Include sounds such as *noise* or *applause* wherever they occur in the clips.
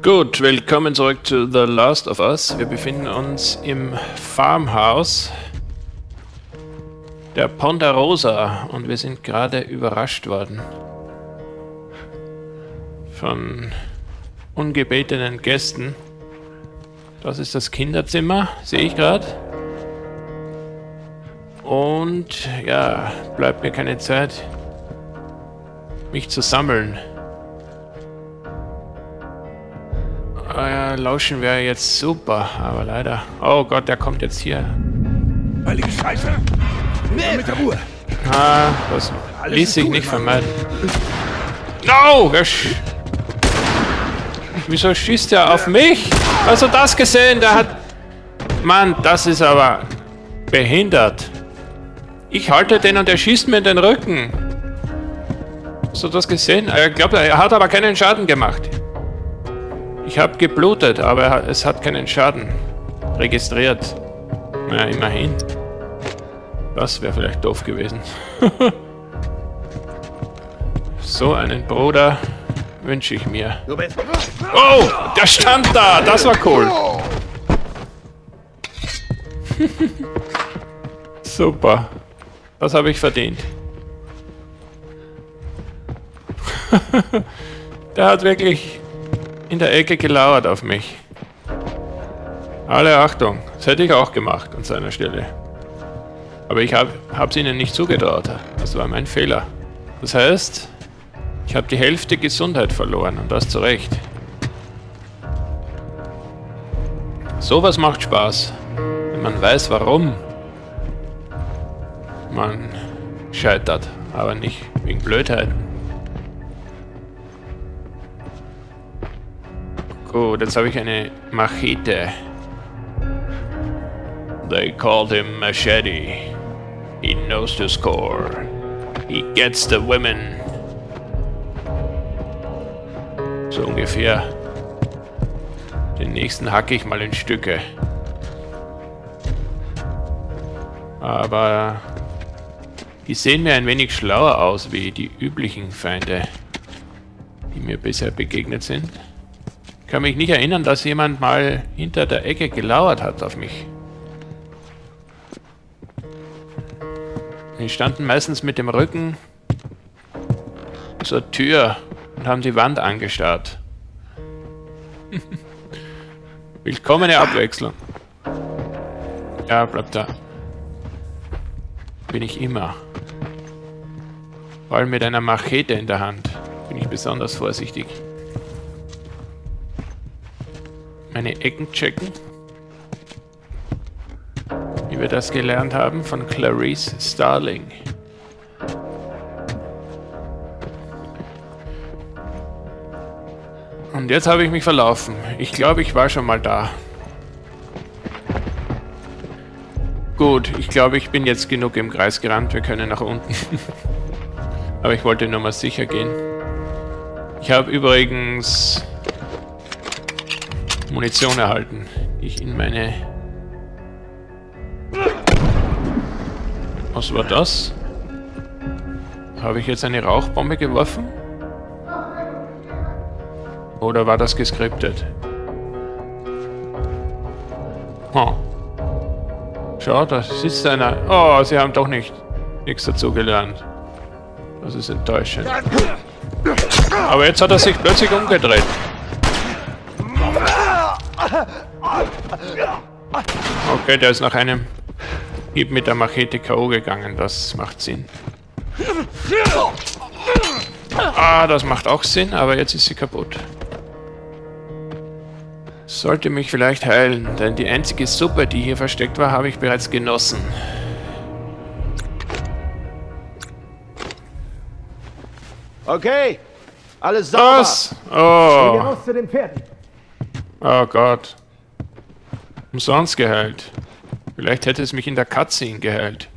Gut, willkommen zurück zu The Last of Us. Wir befinden uns im Farmhaus der Ponderosa und wir sind gerade überrascht worden von ungebetenen Gästen. Das ist das Kinderzimmer, sehe ich gerade. Und ja, bleibt mir keine Zeit, mich zu sammeln. Ja, lauschen wäre jetzt super, aber leider. Oh Gott, der kommt jetzt hier. Heilige Scheiße! Nee. Mit der Ruhe! Ah, das ließ sich nicht vermeiden. No! Sch Wieso schießt er auf mich? Hast du das gesehen? Der hat... Mann, das ist aber behindert. Ich halte den und er schießt mir in den Rücken. Hast du das gesehen? Ich glaube, er hat aber keinen Schaden gemacht. Ich habe geblutet, aber es hat keinen Schaden registriert. Na, immerhin. Das wäre vielleicht doof gewesen. *laughs* so einen Bruder wünsche ich mir. Oh, der stand da. Das war cool. *laughs* Super. Das habe ich verdient. *laughs* Der hat wirklich in der Ecke gelauert auf mich. Alle Achtung, das hätte ich auch gemacht an seiner Stelle. Aber ich habe es ihnen nicht zugetraut. Das war mein Fehler. Das heißt, ich habe die Hälfte Gesundheit verloren und das zu Recht. Sowas macht Spaß, wenn man weiß, warum man scheitert, aber nicht wegen Blödheiten. Gut, jetzt habe ich eine Machete. They called him Machete. He knows the score. He gets the women. So ungefähr. Den nächsten hacke ich mal in Stücke. Aber die sehen mir ein wenig schlauer aus wie die üblichen Feinde, die mir bisher begegnet sind. Ich kann mich nicht erinnern, dass jemand mal hinter der Ecke gelauert hat auf mich. Die standen meistens mit dem Rücken zur Tür und haben die Wand angestarrt. *laughs* Willkommene Abwechslung. Ja, bleibt da. Bin ich immer. Vor allem mit einer Machete in der Hand bin ich besonders vorsichtig. Meine Ecken checken. Wie wir das gelernt haben von Clarice Starling. Und jetzt habe ich mich verlaufen. Ich glaube, ich war schon mal da. Gut, ich glaube, ich bin jetzt genug im Kreis gerannt. Wir können nach unten. *laughs* Aber ich wollte nur mal sicher gehen. Ich habe übrigens Munition erhalten, die ich in meine... Was war das? Habe ich jetzt eine Rauchbombe geworfen? Oder war das geskriptet? Huh. Schau, da sitzt einer. Oh, sie haben doch nicht nichts dazu gelernt. Das ist enttäuschend. Aber jetzt hat er sich plötzlich umgedreht. Okay, der ist nach einem Hieb mit der Machete K.O. gegangen. Das macht Sinn. Ah, das macht auch Sinn, aber jetzt ist sie kaputt. Sollte mich vielleicht heilen, denn die einzige Suppe, die hier versteckt war, habe ich bereits genossen. Okay, alles sauber. Was? Oh. Geh raus zu den Pferden. Oh Gott. Umsonst geheilt. Vielleicht hätte es mich in der Cutscene geheilt.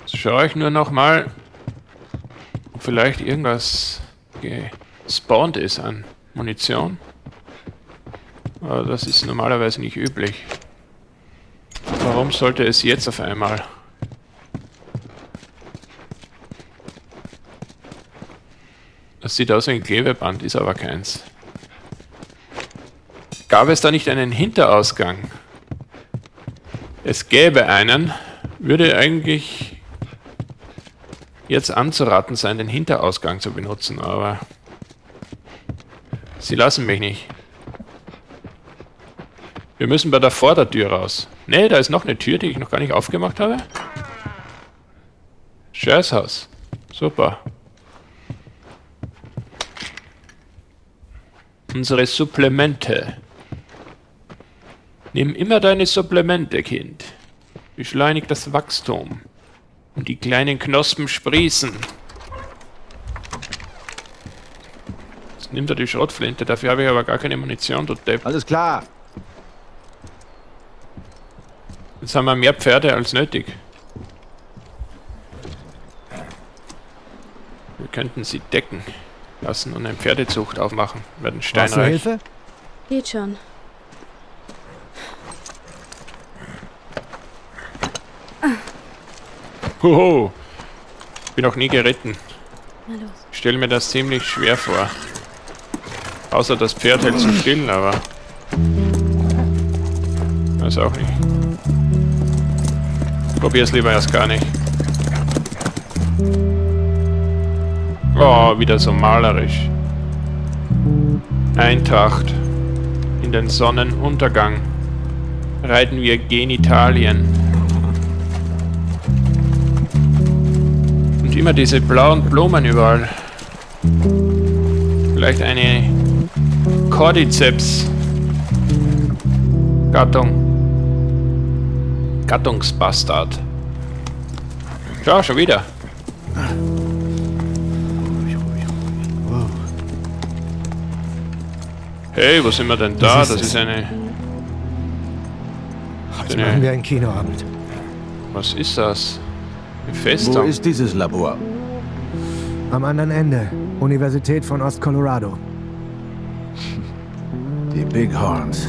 Jetzt schaue ich nur noch mal, ob vielleicht irgendwas gespawnt ist an Munition. Aber das ist normalerweise nicht üblich. Warum sollte es jetzt auf einmal? Sieht aus wie ein Klebeband, ist aber keins. Gab es da nicht einen Hinterausgang? Es gäbe einen, würde eigentlich jetzt anzuraten sein, den Hinterausgang zu benutzen, aber sie lassen mich nicht. Wir müssen bei der Vordertür raus. Ne, da ist noch eine Tür, die ich noch gar nicht aufgemacht habe. Scheißhaus. Super. Unsere Supplemente. Nimm immer deine Supplemente, Kind. Beschleinigt das Wachstum. Und die kleinen Knospen sprießen. Jetzt nimmt er die Schrotflinte, dafür habe ich aber gar keine Munition, du Depp. Alles klar. Jetzt haben wir mehr Pferde als nötig. Wir könnten sie decken lassen und eine Pferdezucht aufmachen. Werden steinreich. Hilfe? Geht schon. Hoho. Bin noch nie geritten. Ich stelle mir das ziemlich schwer vor. Außer das Pferd hält sich still, aber... Weiß auch nicht. Probier's lieber erst gar nicht. Oh, wieder so malerisch. Eintracht. In den Sonnenuntergang. Reiten wir Genitalien. Und immer diese blauen Blumen überall. Vielleicht eine Cordyceps Gattung. Gattungsbastard. Schau, schon wieder. Hey, wo sind wir denn da? Was ist Das es? ist eine... Heute machen wir einen Kinoabend. Was ist das? Eine Wo Festung. ist dieses Labor? Am anderen Ende. Universität von Ost-Colorado. Die Bighorns.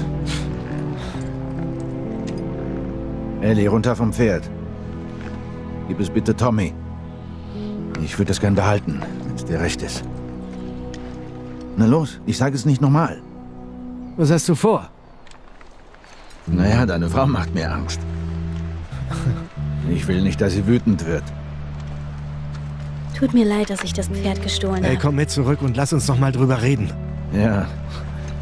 Ellie, runter vom Pferd. Gib es bitte Tommy. Ich würde es gern behalten, wenn es dir recht ist. Na los, ich sage es nicht nochmal. Was hast du vor? Naja, deine Frau macht mir Angst. Ich will nicht, dass sie wütend wird. Tut mir leid, dass ich das Pferd gestohlen habe. komm mit zurück und lass uns noch mal drüber reden. Ja.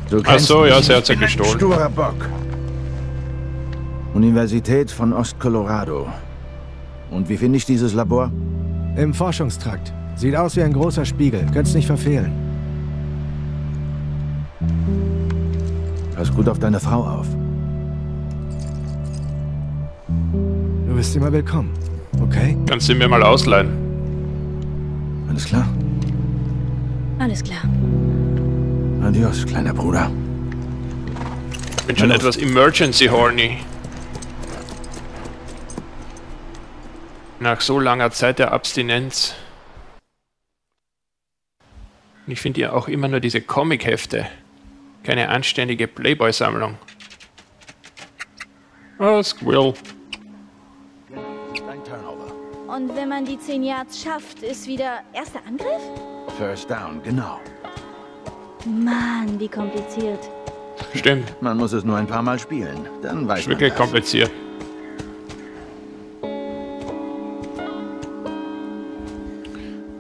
Du Ach so, mich. ja, sie bin ein gestohlen. Sturer Bock. Universität von Ost-Colorado. Und wie finde ich dieses Labor? Im Forschungstrakt. Sieht aus wie ein großer Spiegel. Könnt's nicht verfehlen. Pass gut auf deine Frau auf. Du bist immer willkommen. Okay? Kannst du mir mal ausleihen? Alles klar? Alles klar. Adios, kleiner Bruder. Bin schon los. etwas emergency horny. Nach so langer Zeit der Abstinenz. Und ich finde ja auch immer nur diese Comic-Hefte. Keine anständige Playboy-Sammlung. Oh, Squill. Dein Turnover. Und wenn man die 10 Yards schafft, ist wieder erster Angriff? First down, genau. Mann, wie kompliziert. Stimmt. Man muss es nur ein paar Mal spielen. Dann weiß Ist man wirklich das. kompliziert.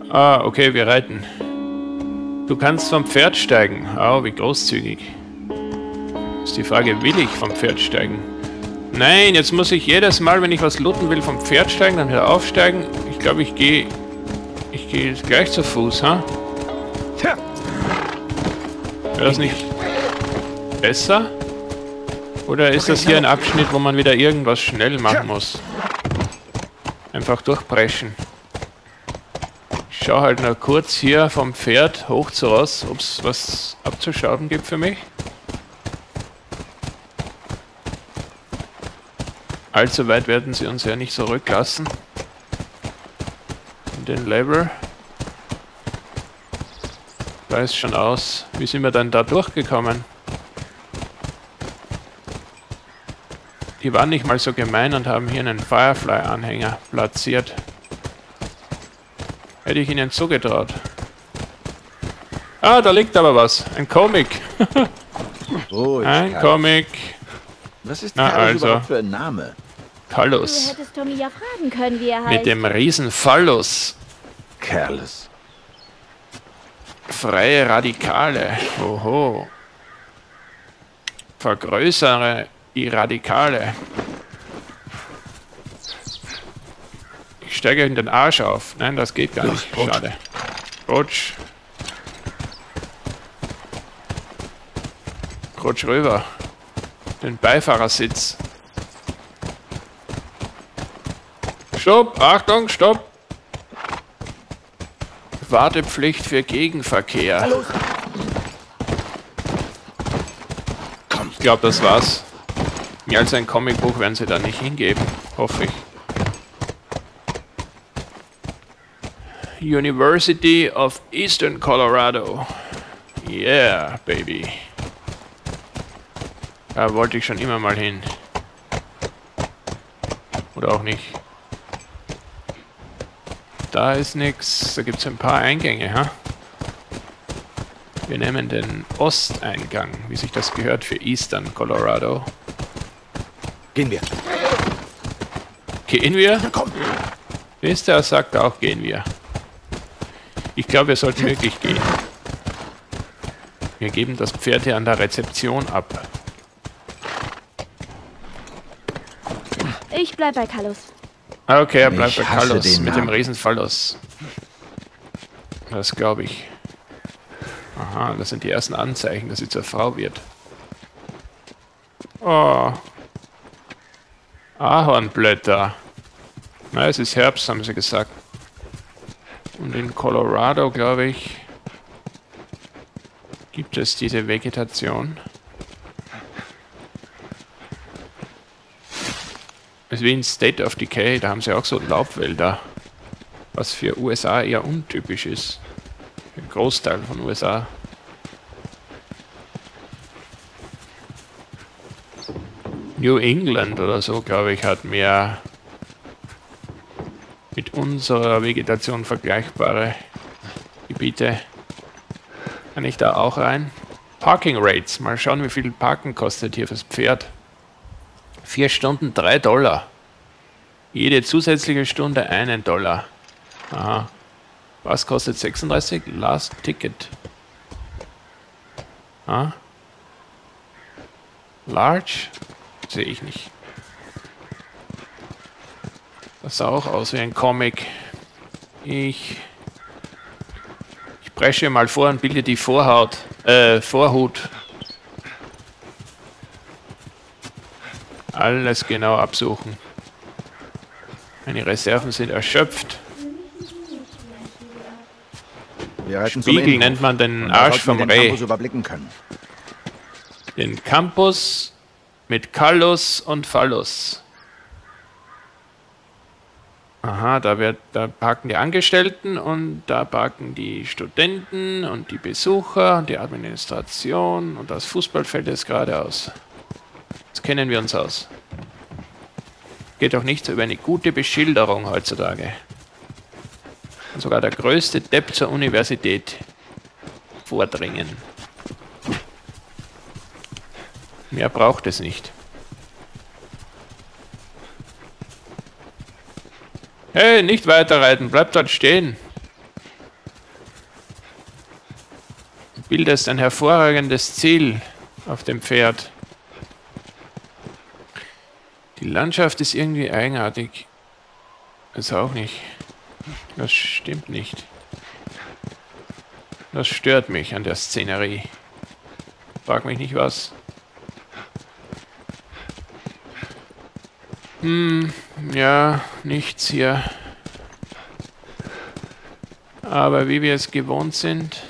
Ah, okay, wir reiten. Du kannst vom Pferd steigen. Oh, wie großzügig. Ist die Frage, will ich vom Pferd steigen? Nein, jetzt muss ich jedes Mal, wenn ich was looten will, vom Pferd steigen, dann wieder aufsteigen. Ich glaube, ich gehe... Ich gehe jetzt gleich zu Fuß, ha? Tja, Wäre das nicht besser? Oder ist das hier ein Abschnitt, wo man wieder irgendwas schnell machen muss? Einfach durchpreschen. Ich schau halt nur kurz hier vom Pferd hoch zu Ross, ob es was abzuschauen gibt für mich. Allzu weit werden sie uns ja nicht zurücklassen. In den Level. Weiß schon aus. Wie sind wir dann da durchgekommen? Die waren nicht mal so gemein und haben hier einen Firefly-Anhänger platziert. Hätte ich ihnen zugetraut. Ah, da liegt aber was. Ein Comic. *laughs* Ruhig, Ein. Comic. Was ist Na, Carlos also. überhaupt für ein Name? Du Kallus. hättest Tommy ja fragen können, wie er heißt. Mit dem riesen Phallus. Carlos. Freie Radikale. Oho. Vergrößere die Radikale. Ich steige in den Arsch auf. Nein, das geht gar nicht. Schade. Rutsch. Rutsch rüber. Den Beifahrersitz. Stopp! Achtung, stopp! Wartepflicht für Gegenverkehr. Ich glaube, das war's. Mehr als ein Comicbuch werden sie da nicht hingeben. Hoffe ich. University of Eastern Colorado. Yeah, baby. Da wollte ich schon immer mal hin. Oder auch nicht. Da ist nix. Da gibt es ein paar Eingänge, ha? Wir nehmen den Osteingang, wie sich das gehört für Eastern Colorado. Gehen wir. Gehen wir? Na komm. Wisst ihr, er sagt auch, gehen wir. Ich glaube, wir sollten wirklich gehen. Wir geben das Pferd hier an der Rezeption ab. Ich bleib bei Carlos. Ah, Okay, er bleibt bei den mit dem Namen. Riesenfallos. Das glaube ich. Aha, das sind die ersten Anzeichen, dass sie zur Frau wird. Oh. Ahornblätter. Na, es ist Herbst, haben sie gesagt. In Colorado, glaube ich, gibt es diese Vegetation. Es ist wie in State of Decay, da haben sie auch so Laubwälder. Was für USA eher untypisch ist. Den Großteil von USA. New England oder so, glaube ich, hat mehr unserer Vegetation vergleichbare Gebiete. Kann ich da auch rein? Parking Rates. Mal schauen, wie viel Parken kostet hier fürs Pferd. Vier Stunden, drei Dollar. Jede zusätzliche Stunde einen Dollar. Aha. Was kostet 36? Last Ticket. Ah. Large? Sehe ich nicht. Das sah auch aus wie ein Comic. Ich. Ich presche mal vor und bilde die Vorhaut. Äh, Vorhut. Alles genau absuchen. Meine Reserven sind erschöpft. Spiegel nennt man den Arsch vom den Reh. Campus überblicken können. Den Campus mit Kallus und Phallus. Aha, da, wird, da parken die Angestellten und da parken die Studenten und die Besucher und die Administration und das Fußballfeld ist geradeaus. Jetzt kennen wir uns aus. Geht doch nicht so über eine gute Beschilderung heutzutage. Und sogar der größte Depp zur Universität vordringen. Mehr braucht es nicht. Hey, nicht weiterreiten, bleib dort stehen. Du bildest ein hervorragendes Ziel auf dem Pferd. Die Landschaft ist irgendwie eigenartig. Das auch nicht. Das stimmt nicht. Das stört mich an der Szenerie. Frag mich nicht was. Hm, ja, nichts hier. Aber wie wir es gewohnt sind,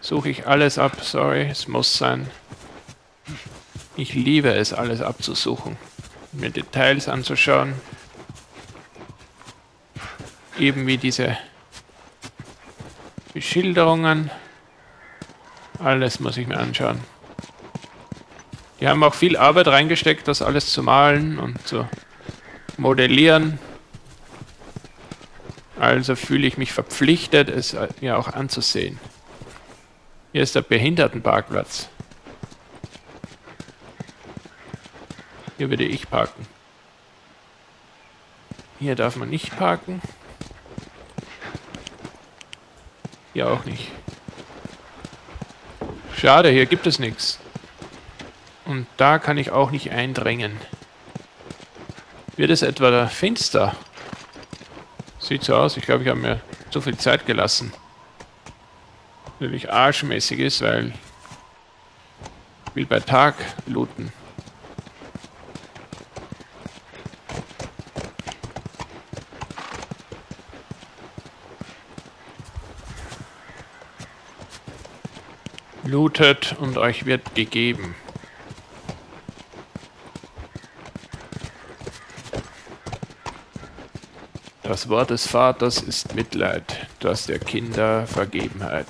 suche ich alles ab. Sorry, es muss sein. Ich liebe es, alles abzusuchen, mir Details anzuschauen. Eben wie diese Beschilderungen. Alles muss ich mir anschauen. Die haben auch viel Arbeit reingesteckt, das alles zu malen und zu modellieren. Also fühle ich mich verpflichtet, es äh, mir auch anzusehen. Hier ist der Behindertenparkplatz. Hier würde ich parken. Hier darf man nicht parken. Hier auch nicht. Schade, hier gibt es nichts. Und da kann ich auch nicht eindrängen. Wird es etwa finster? Sieht so aus. Ich glaube, ich habe mir zu viel Zeit gelassen. Natürlich arschmäßig ist, weil ich will bei Tag looten. Lootet und euch wird gegeben. Das Wort des Vaters ist Mitleid, das der Kinder Vergebenheit.